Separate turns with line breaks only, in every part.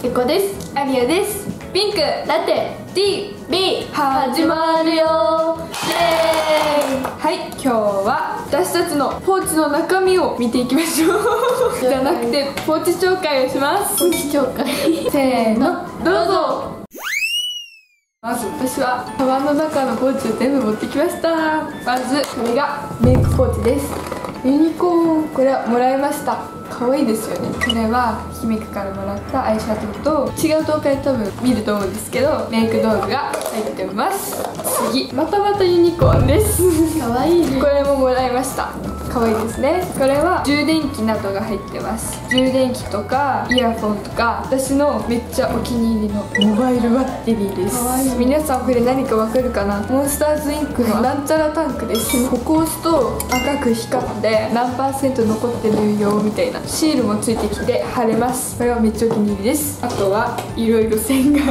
エコです。
アリアです。ピンク
ラテ。
TV
始まるよ。イエーイ。
はい。今日は私たちのポーチの中身を見ていきましょう。じゃなくてポーチ紹介をします。
視聴会
せーの。どうぞ。まず私はカバンの中のポーチを全部持ってきました。まずこれがメイクポーチですユニコーンこれはもらいました。可愛いですよね。これは姫クからもらったアイシャドウと違う動画で多分見ると思うんですけどメイク道具が入ってます。次またまたユニコーンです。
可愛いね。
これももらいました可愛いですね。これは充電器などが入ってます。充電器とかイヤホンとか私のめっちゃお気に入りのモバイルバッテリーです。皆さんこれ何かわかるかな？モンスターズインクのなんちゃらタンクです。ここを押すと赤く光って何パーセント残ってるよみたいな。シールもついてきて貼れます。これはめっちゃお気に入りです。あとはいろいろ線が。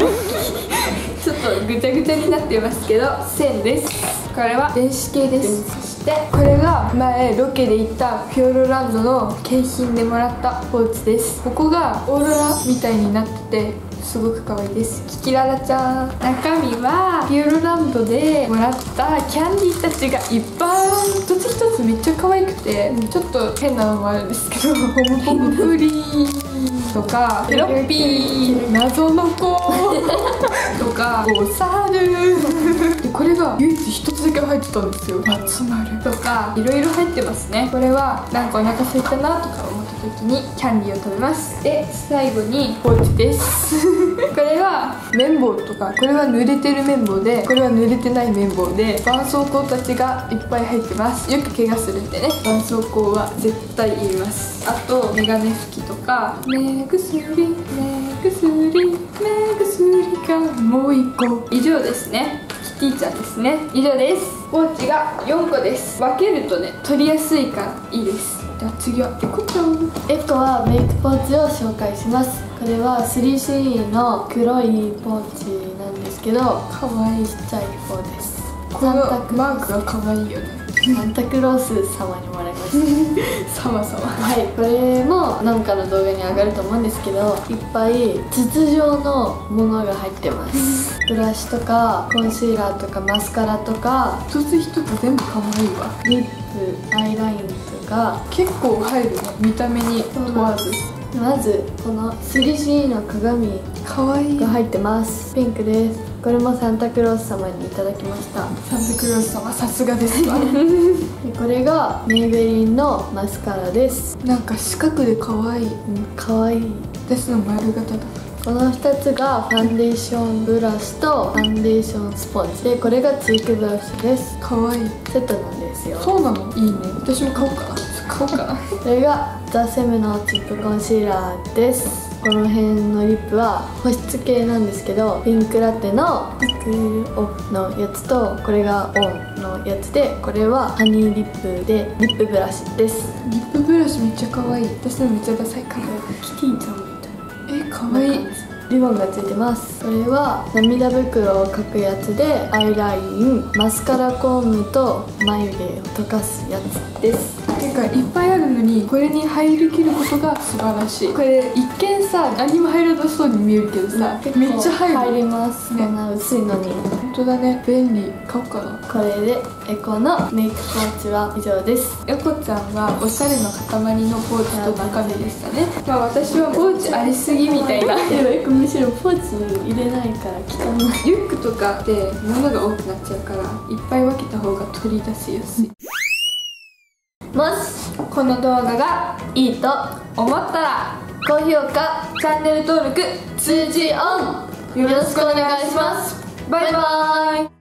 ちょっとぐちゃぐちゃになってますけど線です。これは電子系です。そしてこれが前ロケで行ったピューロランドの景品でもらったポーチです。ここがオーロラみたいになっててすごく可愛いです。キキララちゃん。中身はピューロランドでもらったキャンディーたちがいっぱい。一つ一つめっちゃ可愛くてちょっと変なのもあるんですけど。ポムポムプリンとかフロッピー謎の子とかお猿。が唯一一つだけ入ってたんですよ。松丸とかいろいろ入ってますね。これはなんかお腹空いたなとか思った時にキャンディーを食べます。で最後にポーチです。これは綿棒とかこれは濡れてる綿棒でこれは濡れてない綿棒で絆創膏たちがいっぱい入ってます。よく怪我するんでね。絆創膏は絶対いります。あとメガネ拭きとか目薬目薬目薬がもう一個。以上ですね。キティちゃんですね。以上です。ポーチが4個です。分けるとね取りやすいからいいです。じゃあ次はエコちゃん。
エコはメイクポーチを紹介します。これは 3C の黒いポーチなんですけど
かわいい
ちっちゃい方です。
この
サンタク
マークが可愛いよね。
サンタクロース様にもらいました。
さまさま
はい。これもなんかの動画に上がると思うんですけどいっぱい筒状のものが入ってますブラシとかコンシーラーとかマスカラとか
一つ一つ全部可愛いわ。
リップアイラインとか
結構入るね。見た目に問わず。
まずこの 3C の鏡
可愛い。
が入ってます。ピンクです。これもサンタクロース様にいただきました。
サンタクロース様さすがですわ。
でこれがメイベリンのマスカラです。
なんか四角で可愛い。
うんかわい。い
私の丸型だ
この2つがファンデーションブラシとファンデーションスポンジでこれがチークブラシです。
可愛い
セットなんですよ。
そうなの？いいね私も買おうか。な買おうか。な
これがザ・セムのチップコンシーラーです。この辺のリップは保湿系なんですけどピンクラテのクールオフのやつとこれがオンのやつでこれはハニーリップでリップブラシです。
リップブラシめっちゃ可愛い私のめっちゃダサいから
キティちゃん
え可愛い。
リボンがついてます。これは涙袋を描くやつでアイラインマスカラコームと眉毛を溶かすやつです。
てかいっぱいあるのにこれに入りきることが素晴らしい。これ一見さ何も入らなそうに見えるけどさめっちゃ入る。
入ります、
ね。
こんな薄いのに。
本当だね。便利。買おうかな
これでエコのメイクポーチは以上です。
ヨコちゃんはおしゃれの塊のポーチと中身でしたね。まあ私はポーチありすぎみたいな。
でもエコむしろポーチに入れないから汚い。
リュックとかって物が多くなっちゃうからいっぱい分けた方が取り出しやすい。
もし
この動画が
いいと
思ったら
高評価
チャンネル登録
通知オン。よろしくお願いします
バイバイ